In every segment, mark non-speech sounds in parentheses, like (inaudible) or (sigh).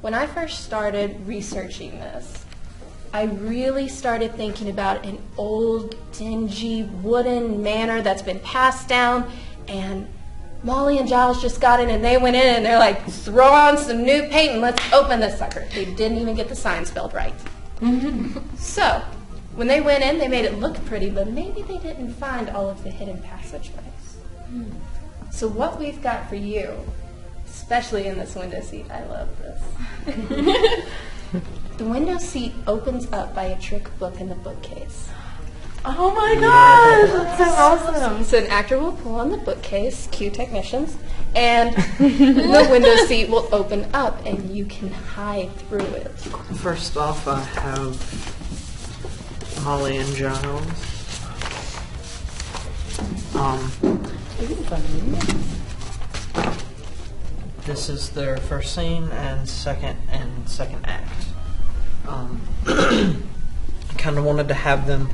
When I first started researching this, I really started thinking about an old, dingy, wooden manor that's been passed down, and Molly and Giles just got in and they went in and they're like, throw on some new paint and let's open this sucker. They didn't even get the sign spelled right. Mm-hmm. so, when they went in, they made it look pretty, but maybe they didn't find all of the hidden passageways. So what we've got for you, especially in this window seat, I love this. (laughs) the window seat opens up by a trick book in the bookcase. Oh my gosh, that's so awesome. So an actor will pull on the bookcase, cue technicians, and the (laughs) window seat will open up and you can hide through it. First off, I have Molly and Giles. Um, this is their first scene and second and second act. Um, (clears throat) kind of wanted to have them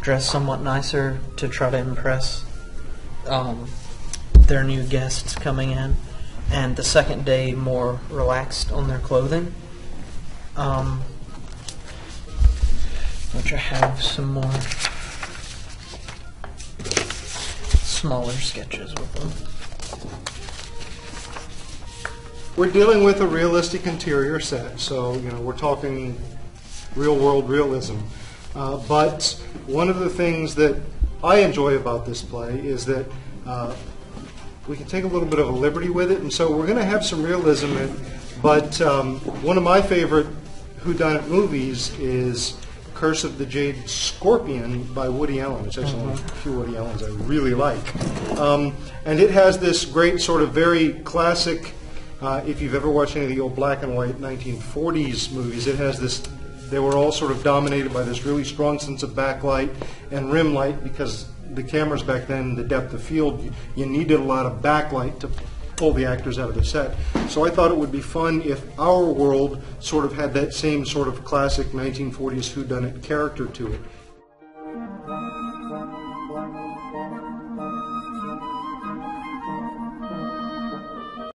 dress somewhat nicer to try to impress um, their new guests coming in, and the second day more relaxed on their clothing. Um, which I have some more smaller sketches with them. We're dealing with a realistic interior set, so, you know, we're talking real world realism. Uh, but one of the things that I enjoy about this play is that uh, we can take a little bit of a liberty with it, and so we're going to have some realism in. But um, one of my favorite whodunit movies is Curse of the Jade Scorpion by Woody Allen. It's actually one of the few Woody Allens I really like. Um, and it has this great sort of very classic, uh, if you've ever watched any of the old black and white 1940s movies, it has this, they were all sort of dominated by this really strong sense of backlight and rim light because the cameras back then, the depth of field, you, you needed a lot of backlight to pull the actors out of the set. So I thought it would be fun if our world sort of had that same sort of classic 1940s whodunit character to it.